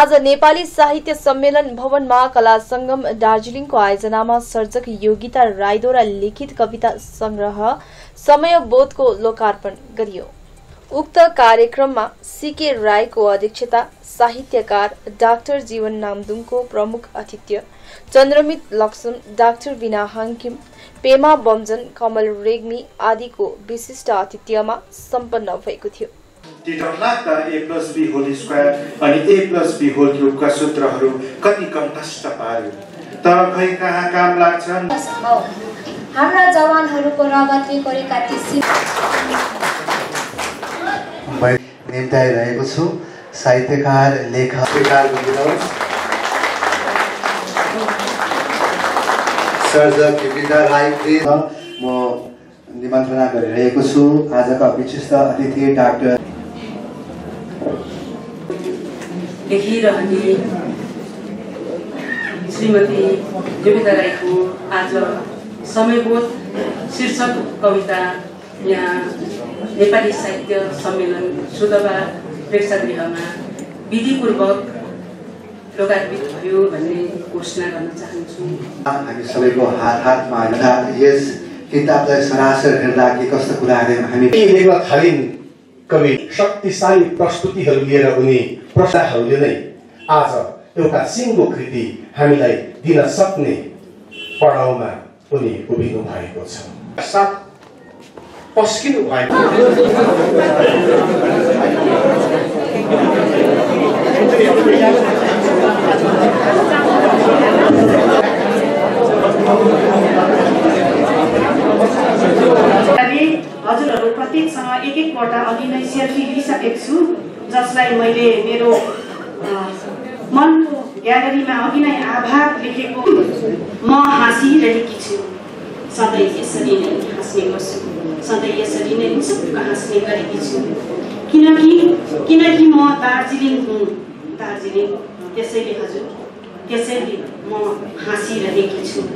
आज नेपाली साहित्य सम्मेलन भवनमा कला संगम दार्जीलिङको आयोजनामा सर्जक योगिता राईद्वारा लिखित कविता संग्रह समय बोधको लोकार्पण गरियो। उक्त कार्यक्रममा सीके राईको अध्यक्षता साहित्यकार डाक्टर जीवन नामदुङको प्रमुख अतिथ्य चन्द्रमित लक्ष्म डाक्टर बिना हाङकिम पेमा बमजन कमल रेग्मी आदिको विशिष्ट आतिथ्यमा सम्पन्न भएको थियो। ती डरलाग्दा A plus B whole square अनि ए प्लस बी होल क्युबका सूत्रहरू कति कम्ठस्थ पार्यो। तर खै कहाँ काम लाग्छन्? हाम्रा जवानहरूको रगतले गरेका ती निम्ताइरहेको छु। साहित्यकार लेखक स्वीकार गरिदिनुहोस् सर्जक विविधा राई म निमन्त्रणा गरिरहेको छु। आजका विशिष्ट अतिथि डाक्टर लेखिरहने श्रीमती योगिता राईको आज समयबोध शीर्षक कविता यहाँ नेपाली साहित्य सम्मेलन सुदबा प्रेक्षागृहमा विधिपूर्वक लोकार्पित भयो भन्ने घोषणा गर्न चाहन्छु। हामी सबैको हात हातमा यस किताबलाई सरासर हेर्दा के कस्तो कुराहरू हामी। लेख्न थालिन् कवि शक्तिशाली प्रस्तुतिहरू लिएर उनी प्रश्नहरूले नै आज एउटा सिङ्गो कृति हामीलाई दिन सक्ने पढाउमा उनी उभिनु भएको छ। साथ पस्किनु भएको हजुरहरू प्रत्येकसँग एक एकपल्ट अघि नै सेल्फी लिइसकेको छु जसलाई मैले मेरो मनको ग्यालरीमा अघि नै आभार लेखेको म हाँसिरहेकी छु। सधैँ यसरी नै हाँस्ने गर्छु। सधैँ यसरी नै निशुक्क हाँस्ने गरेकी छु। किनकि किनकि म दार्जिलिङ हुँ। दार्जिलिङ त्यसैले हजुर त्यसैले म हाँसिरहेकी छु।